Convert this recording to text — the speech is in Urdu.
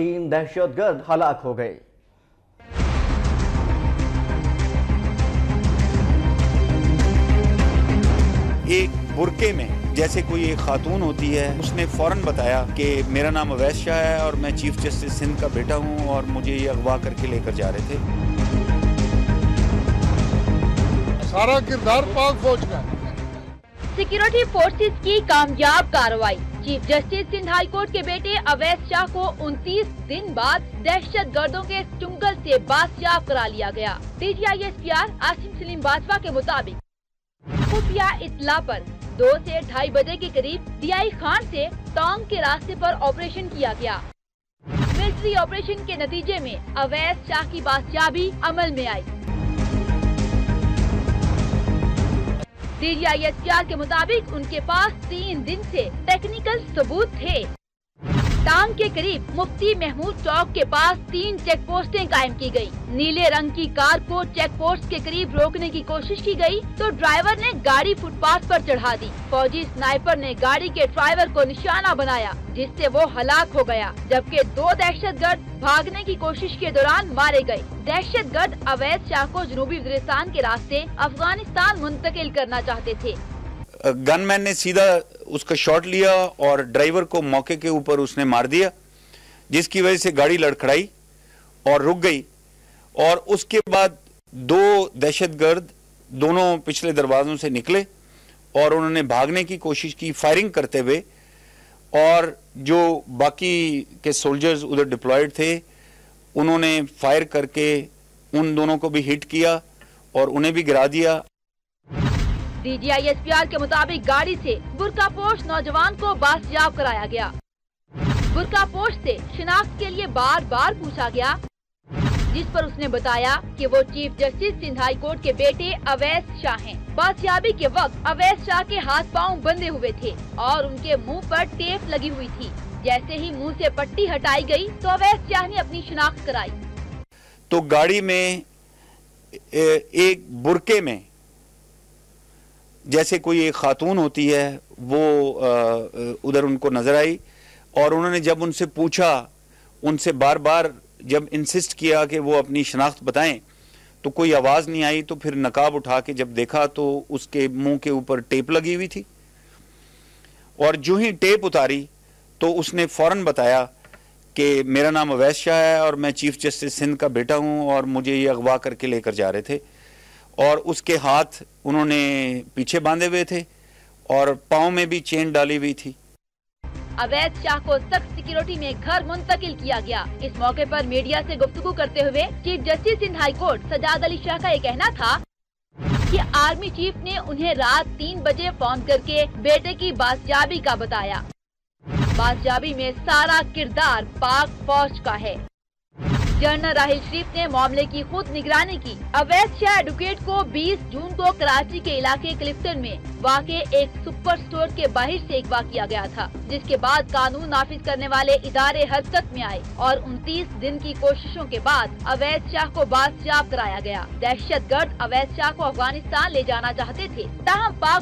تین دہشت گرد ہلاک ہو گئے۔ ایک برکے میں جیسے کوئی ایک خاتون ہوتی ہے اس نے فوراً بتایا کہ میرا نام اویس شاہ ہے اور میں چیف جسٹس سندھ کا بیٹا ہوں اور مجھے یہ اغوا کر کے لے کر جا رہے تھے۔ سارا کردار پاک فوج کا ہے۔ سیکیورٹی فورسز کی کامیاب کارروائی chief justice Sindh high court کے بیٹے اویس شاہ کو انتیس دن بعد دہشت گردوں کے چنگل سے بازیاب کرا لیا گیا۔ D G I S P R Asim Saleem Bajwa کے مطابق۔ خفیہ اطلاع پر دو سے ڈھائی بجے کے قریب ڈی آئی خان سے ٹانگ کے راستے پر آپریشن کیا گیا۔ ملٹری آپریشن کے نتیجے میں اویس شاہ کی بازیابی عمل میں آئی۔ D G I S R کے مطابق ان کے پاس تین دن سے ٹیکنیکل ثبوت تھے۔ ٹانگ کے قریب مفتی محمود چوک کے پاس تین چیک پوسٹیں قائم کی گئی نیلے رنگ کی کار کو چیک پوسٹ کے قریب روکنے کی کوشش کی گئی تو ڈرائیور نے گاڑی فٹ پاتھ پر چڑھا دی۔ فوجی سنائپر نے گاڑی کے ڈرائیور کو نشانہ بنایا، جس سے وہ ہلاک ہو گیا، جبکہ دو دہشت گرد بھاگنے کی کوشش کے دوران مارے گئے۔ دہشت گرد اویس شاہ کو جنوبی وزیرستان کے راستے افغانستان منتقل کرنا چاہتے تھے۔ گن مین نے سیدھا اس کا شاٹ لیا اور ڈرائیور کو موقع کے اوپر اس نے مار دیا، جس کی وجہ سے گاڑی لڑکھڑائی اور رک گئی۔ اور اس کے بعد دو دہشت گرد دونوں پچھلے دروازوں سے نکلے اور انہوں نے بھاگنے کی کوشش کی فائرنگ کرتے ہوئے۔ اور جو باقی کے سولجرز ادھر ڈپلائڈ تھے، انہوں نے فائر کر کے ان دونوں کو بھی ہٹ کیا اور انہیں بھی گرا دیا۔ D G I S P R کے مطابق گاڑی سے برقع پوش نوجوان کو بازیاب کرایا گیا۔ برقع پوش سے شناخت کے لیے بار بار پوچھا گیا، جس پر اس نے بتایا کہ وہ chief justice Sindh high court کے بیٹے اویس شاہ ہیں۔ بازیابی کے وقت اویس شاہ کے ہاتھ پاؤں بندے ہوئے تھے اور ان کے منہ پر ٹیپ لگی ہوئی تھی۔ جیسے ہی منہ سے پٹی ہٹائی گئی تو اویس شاہ نے اپنی شناخت کرائی۔ تو گاڑی میں ایک برکے میں جیسے کوئی ایک خاتون ہوتی ہے، وہ ادھر ان کو نظر آئی اور انہوں نے جب ان سے پوچھا، ان سے بار بار جب انسسٹ کیا کہ وہ اپنی شناخت بتائیں، تو کوئی آواز نہیں آئی، تو پھر نقاب اٹھا کے جب دیکھا تو اس کے منہ کے اوپر ٹیپ لگی ہوئی تھی اور جو ہی ٹیپ اتاری تو اس نے فوراً بتایا کہ میرا نام اویس شاہ ہے اور میں چیف جسٹس سندھ کا بیٹا ہوں اور مجھے یہ اغوا کر کے لے کر جا رہے تھے۔ اور اس کے ہاتھ انہوں نے پیچھے باندھے ہوئے تھے اور پاؤں میں بھی چین ڈالی ہوئی تھی۔ اویس شاہ کو سخت سیکیورٹی میں گھر منتقل کیا گیا۔ اس موقع پر میڈیا سے گفتگو کرتے ہوئے chief justice Sindh high court Sajjad Ali Shah کا یہ کہنا تھا کہ آرمی چیف نے انہیں رات تین بجے فون کر کے بیٹے کی بازیابی کا بتایا۔ بازیابی میں سارا کردار پاک فوج کا ہے۔ جنرل راہل شریف نے معاملے کی خود نگرانی کی۔ اویس شاہ ایڈوکیٹ کو بیس جون کو کراچی کے علاقے کلفٹن میں واقع ایک سپر سٹور کے باہر سے اغوا کیا گیا تھا، جس کے بعد قانون نافذ کرنے والے ادارے حرکت میں آئے اور انتیس دن کی کوششوں کے بعد اویس شاہ کو بازیاب کرایا گیا۔ دہشت گرد اویس شاہ کو افغانستان لے جانا چاہتے تھے، تاہم پاک